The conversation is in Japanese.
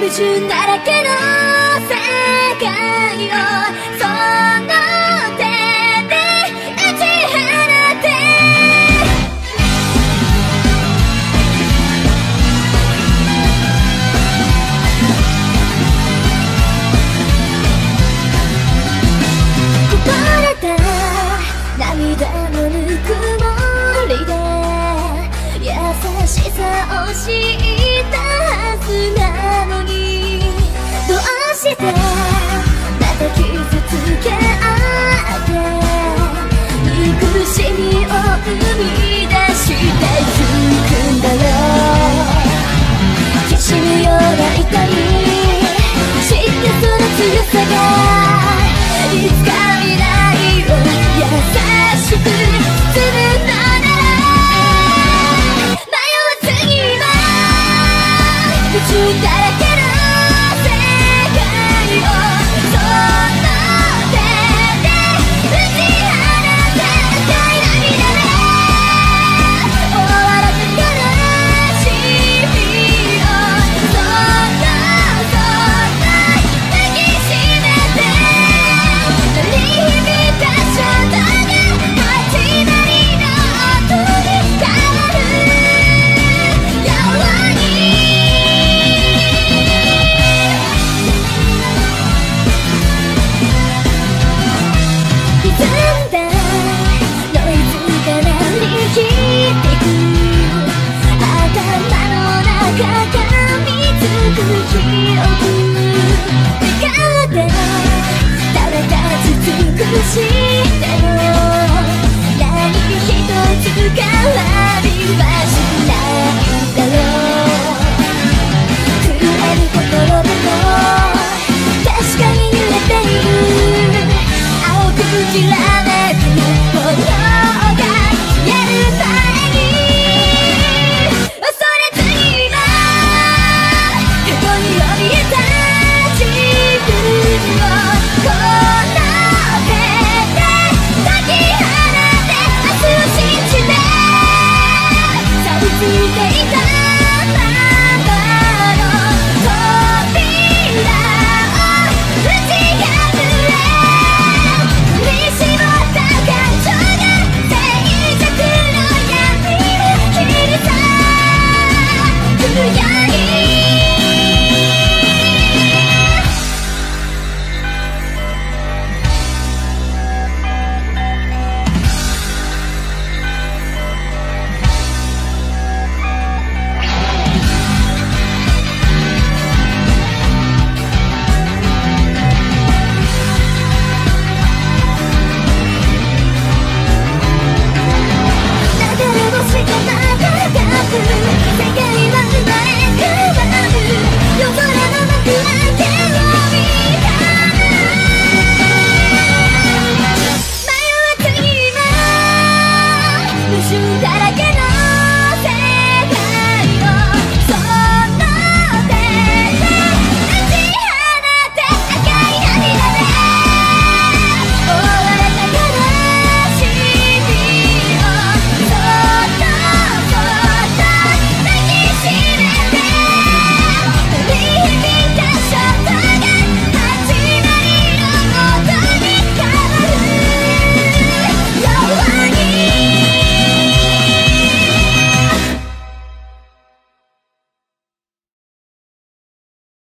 矛盾だらけの世界をその手で打ち放て。こぼれた涙のぬくもりで優しさを知ったはずなてまた傷つけ合って憎しみを生み出してゆくんだろうきしむような痛み知ってその強さがいつか未来を優しく包むのなら迷わずにしても何一つ変わりはしないに怯えた Yeah.